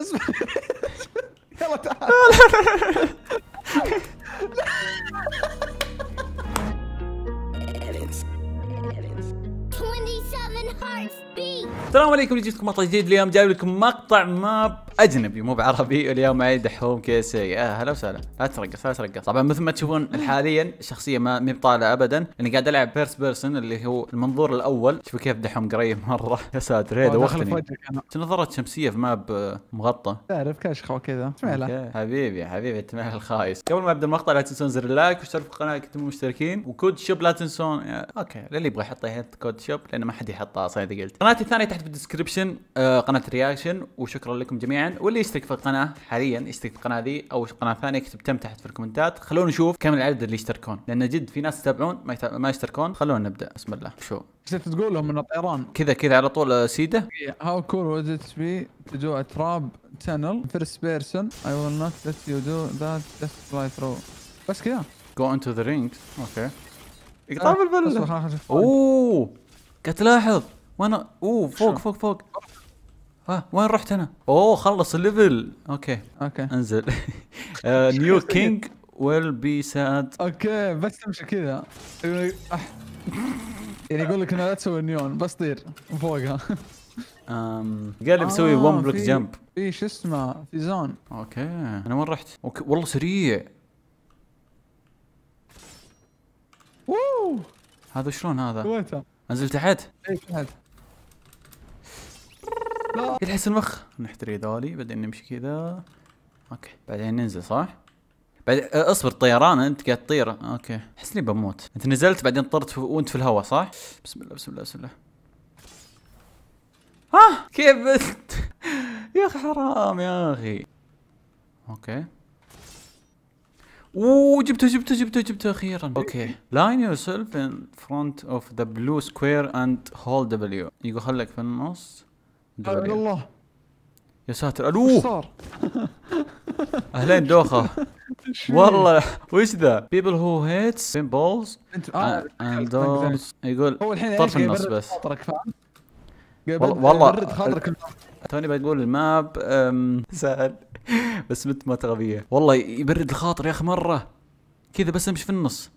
اسمع يلا السلام عليكم جيتكم مقطع جديد. اليوم جايب لكم مقطع ماب أجنبي مو بعربي. اليوم معي دحوم كيسي آه هلا وسهلا. لا ترقص لا ترقص. طبعا مثل ما تشوفون حاليا الشخصيه ما مي بطالع ابدا. لاني قاعد ألعب بيرس بيرسون اللي هو المنظور الأول. شوفوا كيف دحوم قريب مرة. يا ساتر وجهك أنا. نظرات شمسية في ماب آه، مغطى؟ تعرف كشخة وكذا. okay. حبيبي حبيبي التمام الخايس. قبل ما أبدأ المقطع لا تنسون زر ال like واشتركوا في القناة كنتم مشتركين. وكود شوب لا تنسون. okay. للي يبغى يحطه يحط كود شوب لأن ما حد يحطه أصلا إذا قلت. قناتي الثانية تحت في ال description آه قناة reaction وشكرا لكم جميعا. واللي يشترك في القناة حاليا يشترك في القناة ذي أو قناة ثانية يكتب تم تحت في الكومنتات. خلونا نشوف كم العدد اللي يشتركون لأن جد في ناس يتابعون ما, يتابع ما يشتركون. خلونا نبدأ. بسم الله. شو؟ إيش تقول لهم من الطيران كذا كذا على طول آه، سيدة. Cool would it be to do a trap tunnel first person. I will not let you do that. Just fly through. بس كذا. جو انتو ذا رينج أوكي خلاص أشوف. أوه. قاعد تلاحظ. وين اوه فوق؟ فوق فوق. ها وين رحت أنا؟ اوه خلص الليفل. أوكي. أوكي. انزل. نيو كينج ويل بي ساد أوكي بس تمشي كذا. يعني يقول لك إنه لا تسوي نيون بس طير فوقها. قال لي بسوي آه، 1 بلوك جمب في شو اسمه؟ في زون أوكي. أنا وين رحت؟ أوكي والله سريع. ووو! هذا شلون هذا؟ سويتها أنزل تحت؟ اي تحت. يلحس المخ. نحتري ذولي بعدين نمشي كذا. أوكي. بعدين ننزل صح؟ بعد أه، اصبر طيران أنت قاعد تطير. okay. أحس إني بموت. أنت نزلت بعدين طرت وأنت في الهواء صح؟ بسم الله بسم الله بسم الله. ها؟ كيف بت يا أخي حرام يا أخي. okay. أوه جبته جبته جبته جبته أخيرا. okay. Line yourself in front of the blue square and hold W يقول خليك في النص. الله. يا ساتر. ألو! صار؟ أهلين دوخة؟ والله وش ذا؟ People who hates pinballs أنت and, آه، and زين. those يقول هو الحين طرف النص بس. والله- توني بقول الماب سهل بس مت ما غبية والله يبرد الخاطر يا أخي مرة. كذا بس أمشي في النص.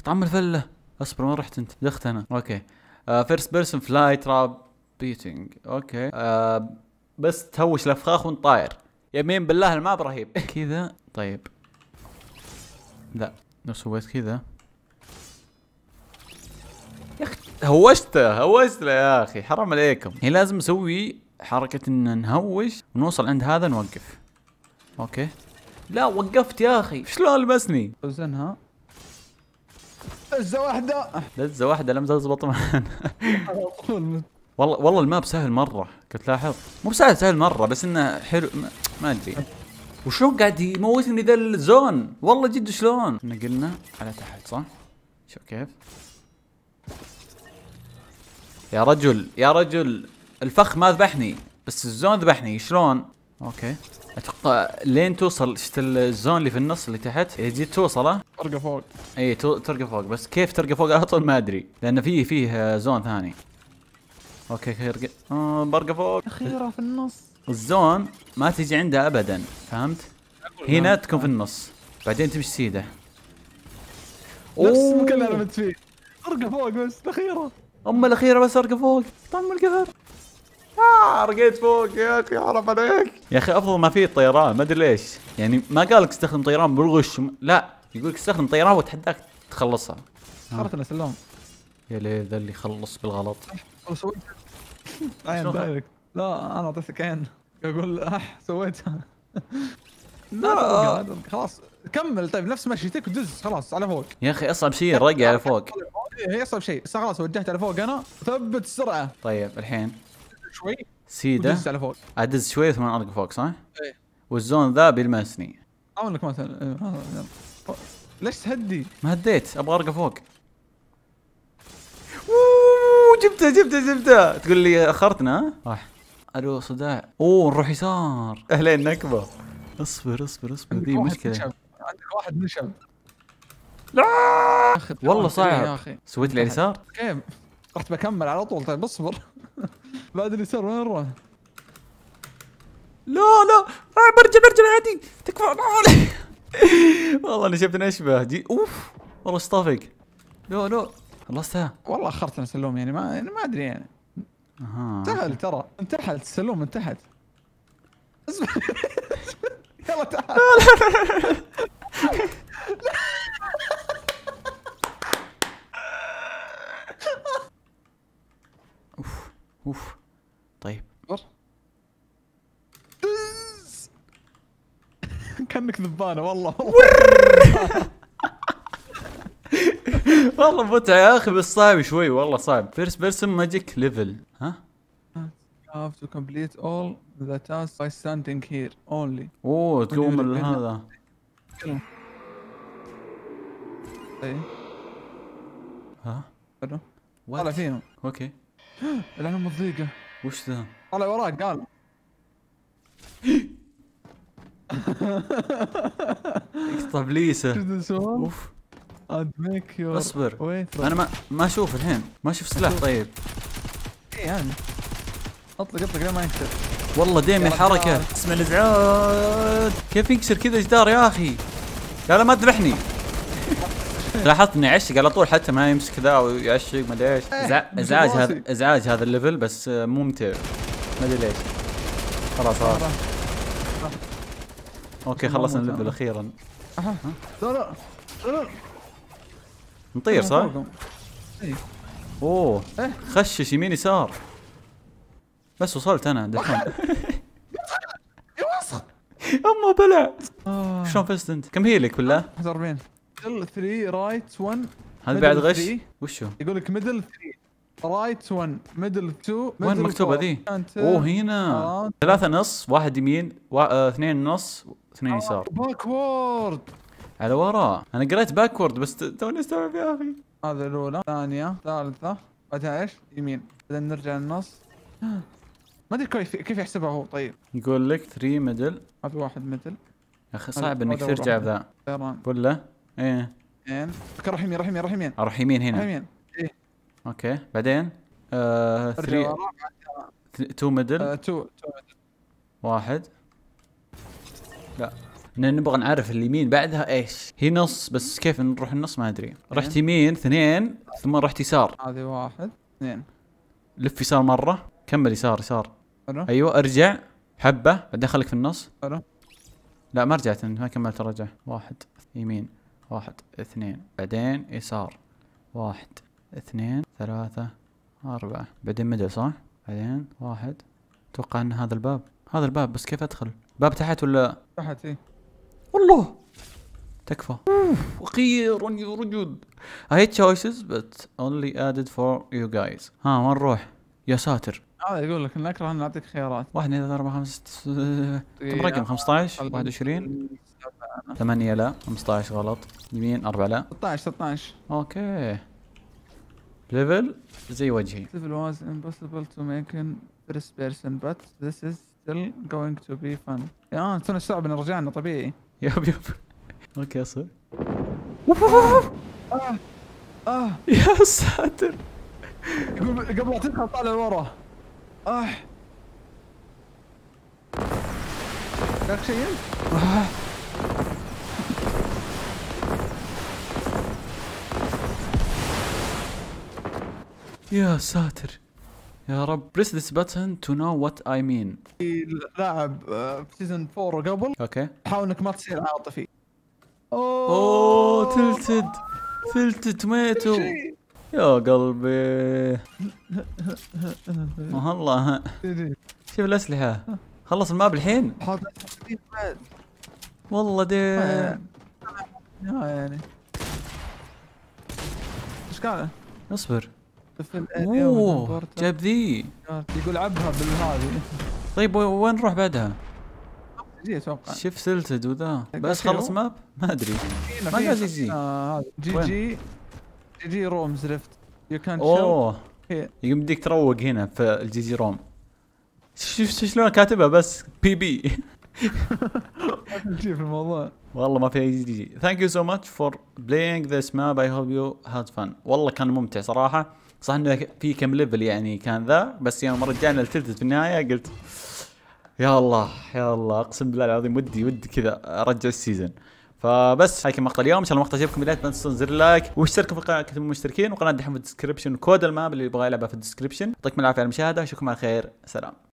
يطعم الفلة أصبر وين رحت أنت؟ دخت أنا. أوكي. First person fly trap baiting okay آه، بس تهوش الافخاخ وانت طاير. يمين بالله ال map رهيب. كذا. طيب. لا. لو سويت كذا. يا أخي هوشته هوشته يا أخي. حرام عليكم. هي لازم نسوي حركة إن نهوش ونوصل عند هذا نوقف. okay لا وقفت يا أخي. شلون لمسني وزنها هزه واحدة. لزة واحدة لم تزبط معنا. على طول والله والله ال map سهل مرة. كنت تلاحظ مو سهل سهل مرة بس إنه حلو. ما, أدري. وشلون قاعد يموتني ذا ال zone؟ والله جد شلون؟ إحنا قلنا على تحت صح؟ شوف كيف. يا رجل يا رجل الفخ ما ذبحني بس ال zone ذبحني. شلون؟ okay. أتوقع لين توصل شفت ال zone اللي في النص اللي تحت؟ اذا جيت توصله. ارقى فوق. اي ترقى فوق. بس كيف ترقى فوق على طول ما أدري. لأن فيه فيه zone ثاني. okay okay ارقى آه برقى فوق. أخيرا في النص. ال zone ما تجي عندها ابدا فهمت؟ هنا تكون في النص. بعدين تمشي سيدة. نفس. المكان اللي أنا مت فيه أرقى فوق بس الاخيره أم الأخيرة بس أرقى فوق. طم القهر. آه رقيت فوق يا أخي حرام عليك. يا أخي أفضل ما فيه الطيران ما أدري ليش. يعني ما قال لك استخدم طيران بالغش لا. يقول لك استخدم طيران وتحداك تخلصها. خرت أنا سلام. يا ليل ذا اللي خلص بالغلط. عين؟ direct لا أنا أعطيتك عين أقول أح سويتها. لا. خلاص كمل. طيب نفس مشيتك ودز. خلاص على فوق. يا أخي أصعب شيء الرقي على فوق. هي أصعب شيء. بس خلاص وجهت على فوق أنا. ثبت السرعة. طيب الحين. شوي. سيده ودز على فوق. أدز شوي ثم ارقى فوق صح؟ إيه. وال zone ذا بيلمسني. أقول لك مثلا إيه،. ليش تهدي؟ ما هديت. أبغى أرقى فوق. جبته جبته جبته. تقول لي أخرتنا؟ ها؟ راح. ألو صداع. أوه نروح يسار. أهلين نكبة. اصبر اصبر اصبر. ذي مشكلة. عندك واحد نشب. لا! يا والله يا صعب أخي. سويت لي اليسار؟ كيف؟ رحت بكمل على طول. طيب اصبر. بعد اليسار وين نروح؟ لا لا. آه برجع برجع عادي. تكفى. والله أنا شفت اشبه جي أوف. والله اصطافق لا لا. خلصتها؟ والله أخرت السلوم يعني ما يعني ما أدري يعني. أها سهل ترى من تحت السلوم من تحت اسمع. يلا تعال أوف أوف. طيب. كأنك ذبانة والله والله. متعة يا أخي بس صعب شوي والله صعب. First person magic level ها؟ Have to complete all the tasks by standing here only. أوه تقوم هذا. كلهم. اي ها؟ حلو What؟ فيهم. أوكي. العلوم الضيقة وش ذا؟ طالع وراك قال. يقطع بليسه؟ أوف. اصبر. أنا ما ما أشوف الحين. ما أشوف سلاح طيب. اي يعني. أطلق أطلق لين ما يكسر والله ديمي الحركة. رجال. اسمع الازعاج كيف يكسر كذا جدار يا أخي؟ لا لا ما تذبحني. لاحظت اني يعشق على طول حتى ما يمسك ذا ويعشق ما أدري إيش. إيه، ازعاج براسي. هذا ازعاج هذا ال level بس آه، ممتع. ما أدري ليش. خلاص خلاص أوكي خلصنا ال level. أخيرا. لا لا. لا لا. نطير صح؟ إي. أوه إيه. خشش يمين يسار بس وصلت أنا دحين يا وسخ اما بلع آه. شلون فزت أنت؟ كم هي لك بالله؟ 41 middle 3 right 1 هذا بعد غش؟ وشو؟ يقول لك middle 3 right 1 middle 2 وين مكتوبة ذي؟ أوه هنا. ثلاثة نص واحد يمين. آه، اثنين نص اثنين يسار backward على وراء. أنا قريت backward بس توني أستوعب يا أخي. هذا الأولى. ثانية ثالثة بعدها إيش؟ يمين. بعدين نرجع النص ما أدري كيف كيف يحسبها هو؟ طيب. يقول لك 3 middle هذا واحد middle يا أخي صعب إنك ترجع. ذا. طيران ولا؟ إيه. اثنين فكر روح يمين روح يمين روح يمين. أروح يمين هنا. يمين. إيه. okay. بعدين؟ آه أرجع 3 ورا 2 middle 2 2 واحد. لا. إن نبغى نعرف اليمين بعدها إيش؟ هي نص بس كيف نروح النص؟ ما أدري. رحت يمين اثنين ثم رحت يسار. هذه واحد اثنين. لف يسار مرة. كمل يسار يسار. حلو أيوه أرجع. حبة. بعدين خليك في النص. حلو لا ما رجعت ما كملت رجع. واحد يمين. واحد اثنين. بعدين يسار. واحد اثنين ثلاثة أربعة. بعدين مدى صح؟ بعدين واحد. أتوقع أن هذا الباب. هذا الباب بس كيف أدخل؟ باب تحت ولا؟ تحت إيه. والله. تكفى. أخيرا يا رجل I hate choices but only added for you guys. ها وين نروح؟ يا ساتر. هذا يقول لك ان اكره ان نعطيك خيارات. واحد اثنين ثلاثة أربعة خمسة ست كم رقم 15 21 ثمانية لا 15 غلط. يمين أربعة لا. 16 16 أوكي. ليفل زي وجهي. Civil was impossible to make in first person but this is still going to be fun. تونا الصعب ان رجعنا طبيعي. يب يب. أوكي أصبر. آه آه. يا ساتر. قبل لا تدخل طالع ورا آه. ذاك شيء؟ انت؟ يا ساتر. يا رب. This button to know what I mean. في لاعب آه، في سيزون 4 قبل. أوكي حاول إنك ما تصير عاطفي. أوه. تلتد. تلتد توميتو. يا قلبي. والله شوف الأسلحة. خلص الماب الحين؟ والله دي. آه، يعني. إيش قاله؟ اصبر. أوه. جاب ذي. يقول عبها بالهذه. طيب وين نروح بعدها؟ جي أتوقع. شيف سلتد وذا. بس. خلص ماب؟ ما أدري. ما قال جي جي. جي؟ جي جي جي رومز ليفت يو كان أوه. يمديك تروق هنا في الجي جي روم. شوف شوف شلون كاتبها بس بي بي في الموضوع. والله ما في أي GG. Thank you so much for playing this map I hope you had fun والله كان ممتع صراحة. صح إنه في كم level يعني كان ذا بس يوم رجعنا ل Tilted في النهاية قلت يا الله يا الله أقسم بالله العظيم ودي ودي كذا أرجع ال season فبس هاي كان مقطع اليوم إن شاء الله المقطع عجبكم لا تنسون زر ال like. واشتركوا في القناه كتبوا المشتركين وقناة دحين في ال description code ال map اللي يبغى يلعبها في ال description يعطيكم العافية على المشاهدة أشوفكم على خير سلام.